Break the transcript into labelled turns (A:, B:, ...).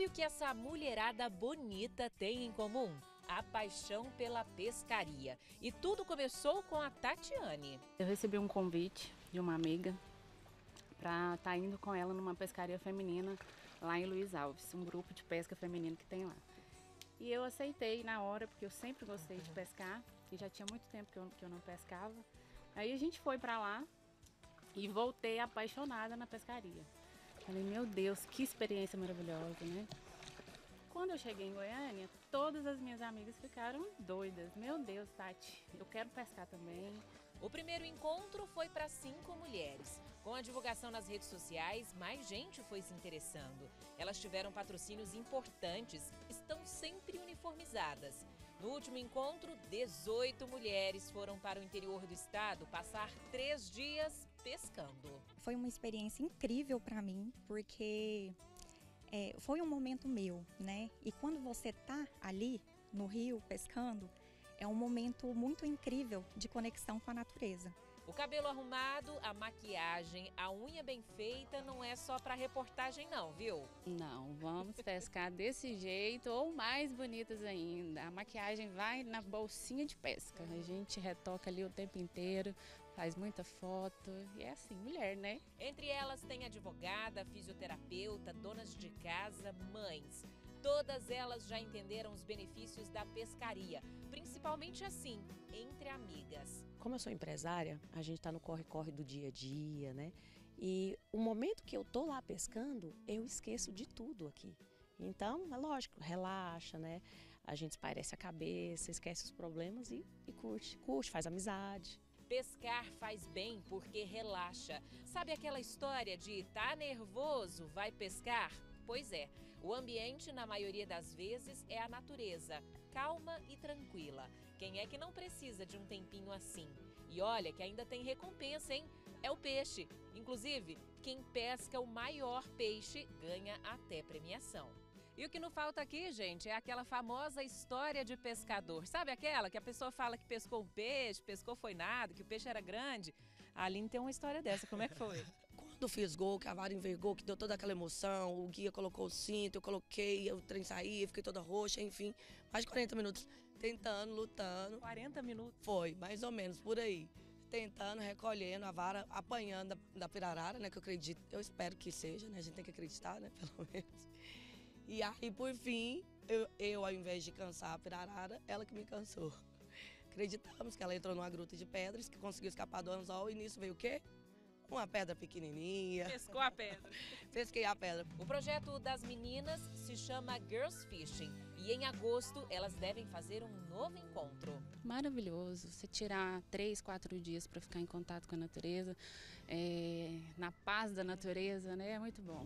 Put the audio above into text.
A: Sabe o que essa mulherada bonita tem em comum? A paixão pela pescaria. E tudo começou com a Tatiane.
B: Eu recebi um convite de uma amiga para estar tá indo com ela numa pescaria feminina lá em Luiz Alves, um grupo de pesca feminino que tem lá. E eu aceitei na hora, porque eu sempre gostei de pescar, e já tinha muito tempo que eu, que eu não pescava. Aí a gente foi para lá e voltei apaixonada na pescaria. Falei, meu Deus, que experiência maravilhosa, né? Quando eu cheguei em Goiânia, todas as minhas amigas ficaram doidas. Meu Deus, Tati, eu quero pescar também.
A: O primeiro encontro foi para cinco mulheres. Com a divulgação nas redes sociais, mais gente foi se interessando. Elas tiveram patrocínios importantes, estão sempre uniformizadas. No último encontro, 18 mulheres foram para o interior do estado passar três dias pescando.
C: Foi uma experiência incrível para mim, porque é, foi um momento meu, né? E quando você tá ali no rio pescando, é um momento muito incrível de conexão com a natureza.
A: O cabelo arrumado, a maquiagem, a unha bem feita não é só para reportagem não, viu?
B: Não, vamos pescar desse jeito ou mais bonitas ainda. A maquiagem vai na bolsinha de pesca. A gente retoca ali o tempo inteiro, faz muita foto e é assim, mulher, né?
A: Entre elas tem advogada, fisioterapeuta, donas de casa, mães. Todas elas já entenderam os benefícios da pescaria, principalmente assim, entre amigas.
D: Como eu sou empresária, a gente está no corre-corre do dia a dia, né? E o momento que eu tô lá pescando, eu esqueço de tudo aqui. Então, é lógico, relaxa, né? A gente esparece a cabeça, esquece os problemas e, e curte. Curte, faz amizade.
A: Pescar faz bem porque relaxa. Sabe aquela história de tá nervoso, vai pescar? Pois é, o ambiente, na maioria das vezes, é a natureza, calma e tranquila. Quem é que não precisa de um tempinho assim? E olha que ainda tem recompensa, hein? É o peixe. Inclusive, quem pesca o maior peixe ganha até premiação. E o que não falta aqui, gente, é aquela famosa história de pescador. Sabe aquela que a pessoa fala que pescou um peixe, pescou foi nada, que o peixe era grande? A Aline tem uma história dessa. Como é que foi?
E: Quando fiz gol, que a vara envergou, que deu toda aquela emoção, o guia colocou o cinto, eu coloquei, o trem saía, fiquei toda roxa, enfim. Mais de 40 minutos tentando, lutando.
A: 40 minutos?
E: Foi, mais ou menos, por aí. Tentando, recolhendo a vara, apanhando da, da pirarara, né? Que eu acredito, eu espero que seja, né? A gente tem que acreditar, né? Pelo menos. E aí, por fim, eu, eu ao invés de cansar a pirarara, ela que me cansou. Acreditamos que ela entrou numa gruta de pedras, que conseguiu escapar do anzol e nisso veio o quê? Uma pedra pequenininha.
A: Pescou a pedra.
E: Pesquei a pedra.
A: O projeto das meninas se chama Girls Fishing e em agosto elas devem fazer um novo encontro.
B: Maravilhoso. Você tirar três, quatro dias para ficar em contato com a natureza, é, na paz da natureza, né? É muito bom.